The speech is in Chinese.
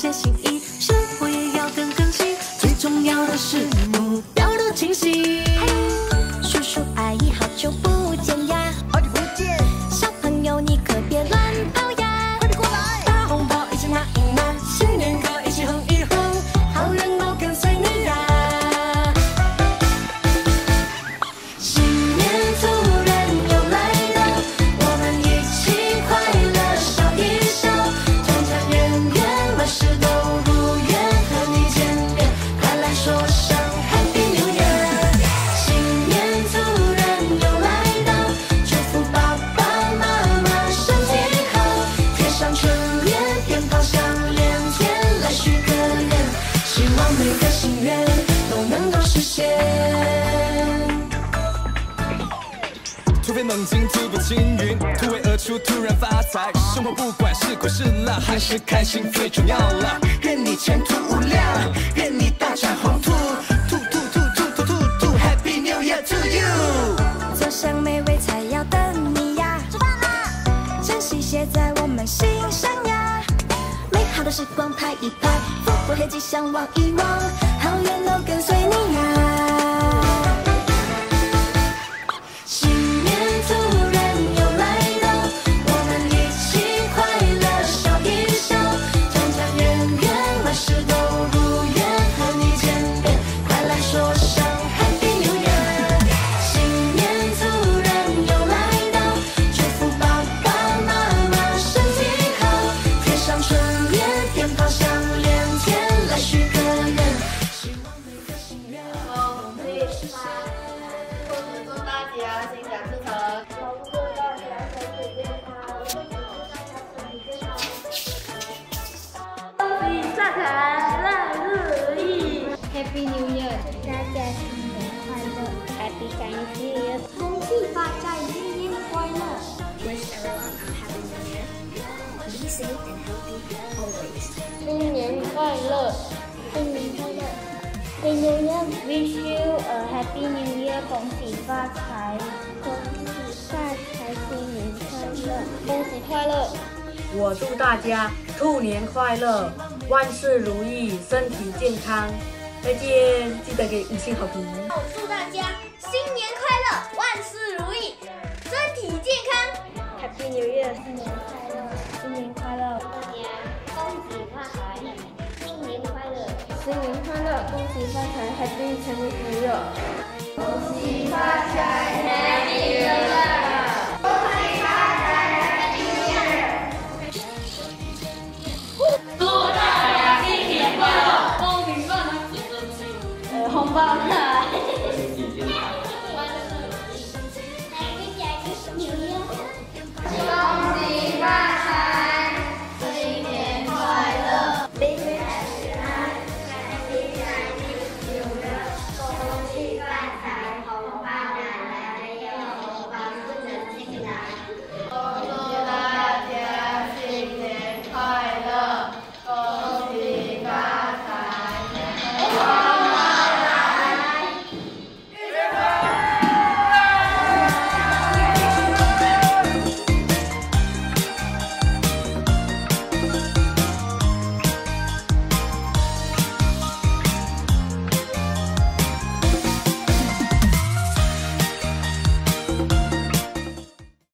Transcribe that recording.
谢谢。现。突飞猛进，突破青云，突围而出，突然发财。生活不管是苦是辣，还是开心最重要啦。愿你前途无量，愿你大展宏图。兔兔兔兔兔兔兔，Happy New Year to you！坐上美味菜肴等你呀，吃饭啦！珍惜写在我们心上呀。美好的时光拍一拍，福祸黑吉祥望一望，好运都跟随你呀。Chinese New Year，恭喜发财，新年快乐。Wish everyone a happy new year. Be safe and healthy always. 新年快乐，新年快乐。Happy New Year, wish you a Happy New Year，恭喜发财，恭喜发财，新年快乐，恭喜快乐。我祝大家兔年快乐，万事如意，身体健康。再见，记得给五星好评。祝大家新年快乐，万事如意，身体健康。Happy New Year，新年快乐，新年快乐，大家恭喜发财，新年快乐，新年快乐，恭喜发财，Happy Chinese New Year，